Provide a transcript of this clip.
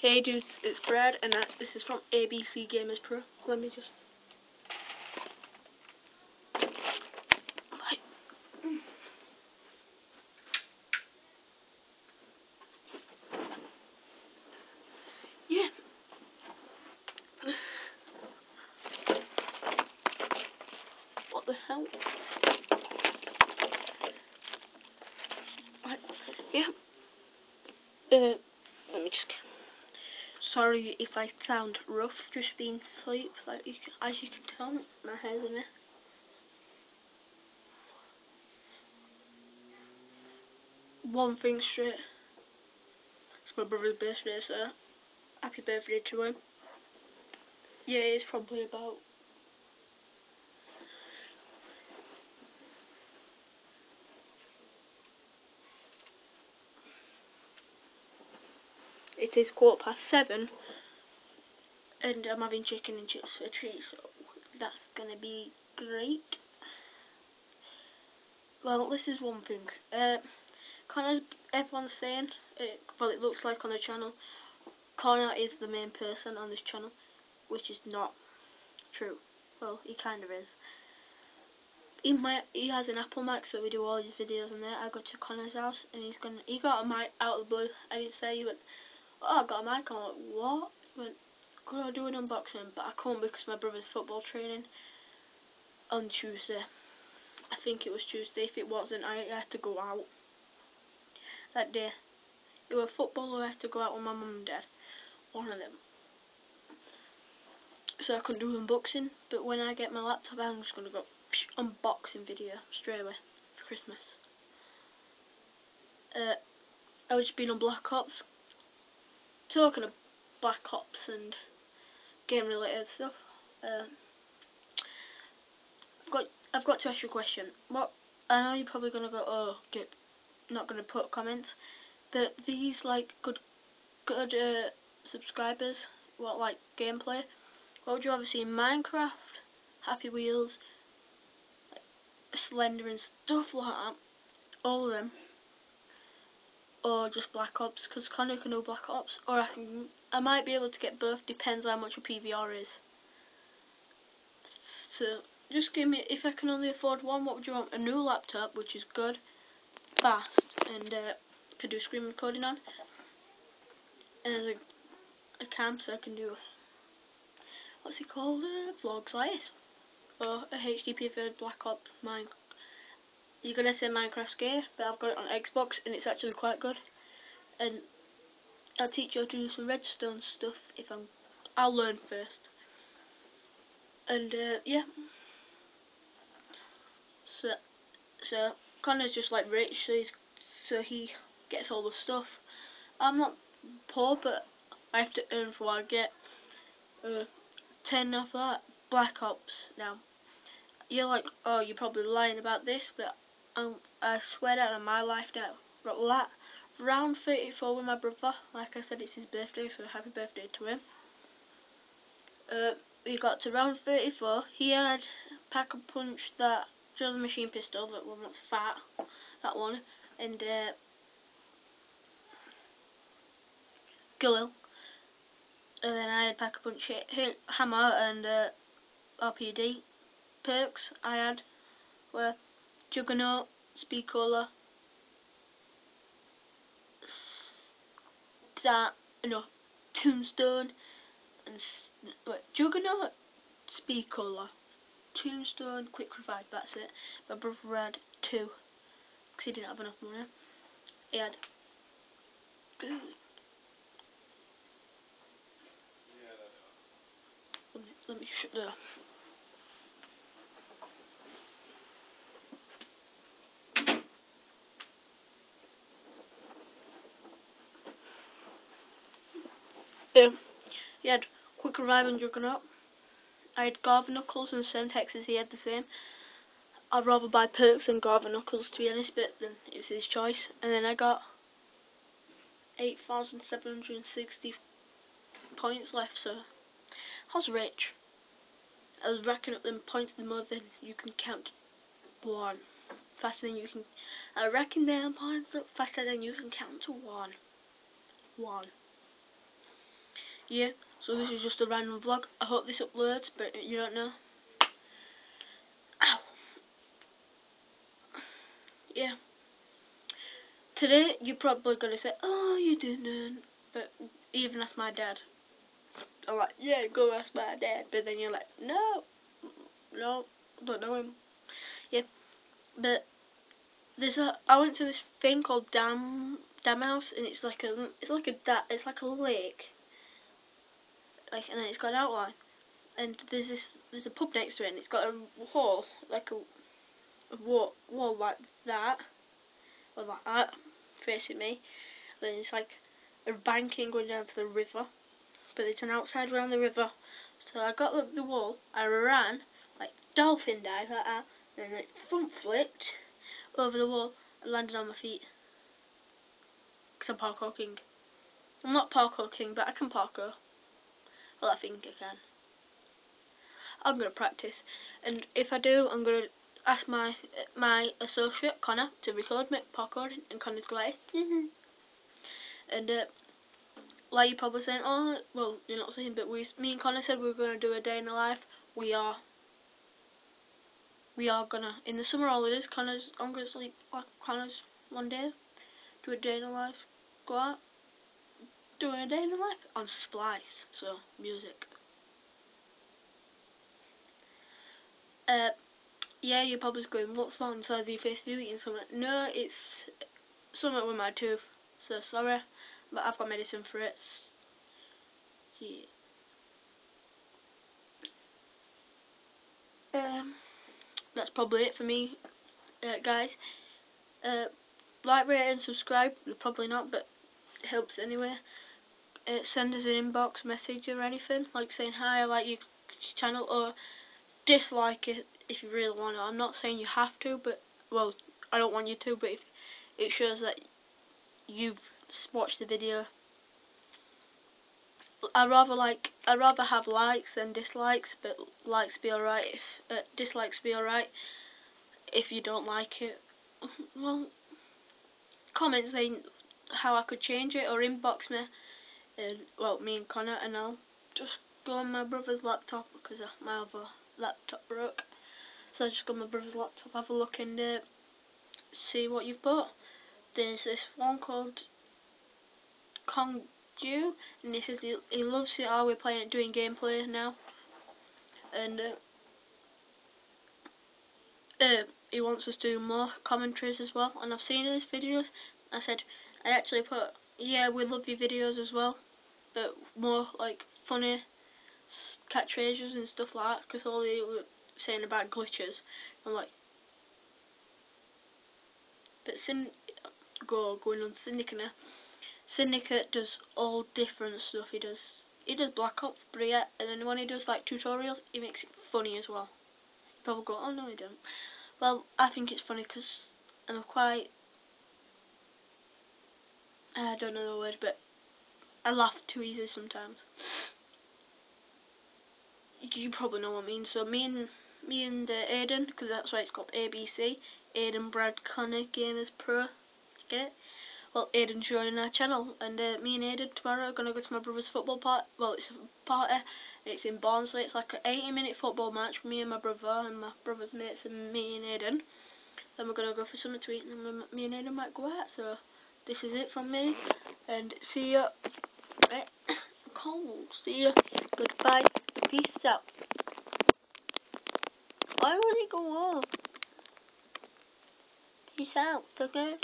Hey dudes, it's Brad, and uh, this is from ABC Gamers Pro. Let me just. Yeah. What the hell? Yeah. Uh. Sorry if I sound rough, just being asleep. Like you as you can tell, my hair's a mess. One thing straight. It's my brother's birthday, so happy birthday to him. Yeah, it's probably about it is quarter past seven and I'm having chicken and chips for tea so that's gonna be great. Well this is one thing. Uh, Connor everyone's saying uh, well it looks like on the channel Connor is the main person on this channel which is not true. Well he kind of is. He might he has an Apple Mac, so we do all his videos on there. I go to Connor's house and he's gonna he got a mic out of the blue. I didn't say he oh, I got a mic. I'm like, what? I went, could I do an unboxing? But I can't because my brother's football training on Tuesday. I think it was Tuesday. If it wasn't, I had to go out that day. It was football I had to go out with my mum and dad. One of them. So I couldn't do unboxing. But when I get my laptop, I'm just going to go unboxing video straight away for Christmas. Uh, I was been on Black Ops talking of Black Ops and game related stuff, uh, I've got I've got to ask you a question. What I know you're probably gonna go, oh, get not gonna put comments, but these like good good uh, subscribers, what like gameplay, what would you ever see? in Minecraft, Happy Wheels, Slender and stuff like that. All of them or just Black Ops because Connor can do Black Ops. Or I can I might be able to get both depends on how much a PVR is. So just give me if I can only afford one what would you want? A new laptop which is good fast and uh, can do screen recording on. And there's a, a cam so I can do what's it called? Uh, vlogs like this or a HDP for Black Ops mine you're gonna say Minecraft Scare, but I've got it on Xbox and it's actually quite good. And I'll teach you how to do some redstone stuff if I'm. I'll learn first. And uh, yeah. So, so Connor's just like rich, so he's so he gets all the stuff. I'm not poor, but I have to earn for what I get. Uh, ten off that Black Ops now. You're like, oh, you're probably lying about this, but um, I swear that on my life now. But that round 34 with my brother. Like I said, it's his birthday, so happy birthday to him. Uh, we got to round 34. He had pack a punch that drill machine pistol that one that's fat, that one, and uh. And then I had pack a punch hit, hit hammer and uh, RPD perks. I had were Juggernaut, Speed Cola, that no Tombstone, and but Juggernaut, Speed Cola, Tombstone, Quick Revive. That's it. My brother had two because he didn't have enough money. He had. Let let me shut the So, he Revive and Juggernaut. I had Garvanukles and Semtexes, he had the same. I'd rather buy perks than Garvanukles to be honest, but then it's his choice. And then I got 8,760 points left, so I was rich. I was racking up them points the more than you can count one. Faster than you can. I reckon them points up faster than you can count to one. One. yeah, so this is just a random vlog. I hope this uploads, but you don't know. Ow. Yeah. Today, you're probably going to say, oh, you didn't. But even ask my dad. I'm like, yeah, go ask my dad. But then you're like, no, no, don't know him. Yeah, but there's a. I went to this thing called Dam Dam House, and it's like a. It's like a It's like a lake. Like, and then it's got an outline, and there's this. There's a pub next to it, and it's got a hall like a, a wall, wall like that, or like that, facing me. And it's like a banking going down to the river, but it's an outside around the river. So I got up the wall, I ran, like dolphin dive like that, and then it front flipped over the wall and landed on my feet. Because I'm parkour king. I'm not parkour king, but I can parkour. Well, I think I can. I'm going to practice. And if I do, I'm going to ask my my associate, Connor, to record me parkouring, and Connor's going and uh, like you're probably saying, oh, well, you're not saying, but we, me and Connor said we were going to do a day in the life. We are. We are gonna in the summer holidays. Connor's I'm gonna sleep. Connor's one day, do a day in the life, go out, do a day in the life on Splice. So music. Uh, yeah, you're probably going, what's that inside your face? You eating something? No, it's something with my tooth. So sorry. But I've got medicine for it. Yeah. Um, that's probably it for me, uh, guys. Uh, like, rate, and subscribe. Probably not, but it helps anyway. Uh, send us an inbox message or anything, like saying hi, I like your channel, or dislike it if you really want to. I'm not saying you have to, but well, I don't want you to, but if it shows that you've watched the video. I rather like I rather have likes than dislikes, but likes be alright if uh, dislikes be alright if you don't like it. Well, comments saying how I could change it or inbox me. And well, me and Connor, and I'll just go on my brother's laptop because my other laptop broke. So I just go on my brother's laptop, have a look and uh, see what you've put. There's this one called Kong Ju, and this is he, he loves it how we're playing doing gameplay now, and uh, uh, he wants us to do more commentaries as well. And I've seen his videos. I said I actually put yeah we love your videos as well, more like funny catchphrases and stuff like that because all they were saying about glitches. I'm like, but Sin go going on Syndicate Syndicate does all different stuff. He does he does Black Ops, yeah, and then when he does like tutorials, he makes it funny as well. People go, oh no, he don't. Well, I think it's funny because I'm quite I don't know the word, but I laugh too easy sometimes. You probably know what I mean. So me and me and uh, Aiden, because that's why it's called ABC, Aiden Brad Connor Gamers Pro. Get it? well, Aiden's joining our channel, and uh, me and Aiden tomorrow are gonna go to my brother's football party. Well, it's a party. It's in Barnsley. It's like an 80-minute football match. Me and my brother, and my brother's mates, and me and Aiden. Then we're gonna go for something to eat, and me and Aiden might go out. So this is it from me, and see ya. Cold. See ya. Goodbye. Peace out. Why would it go off? Peace out. Okay.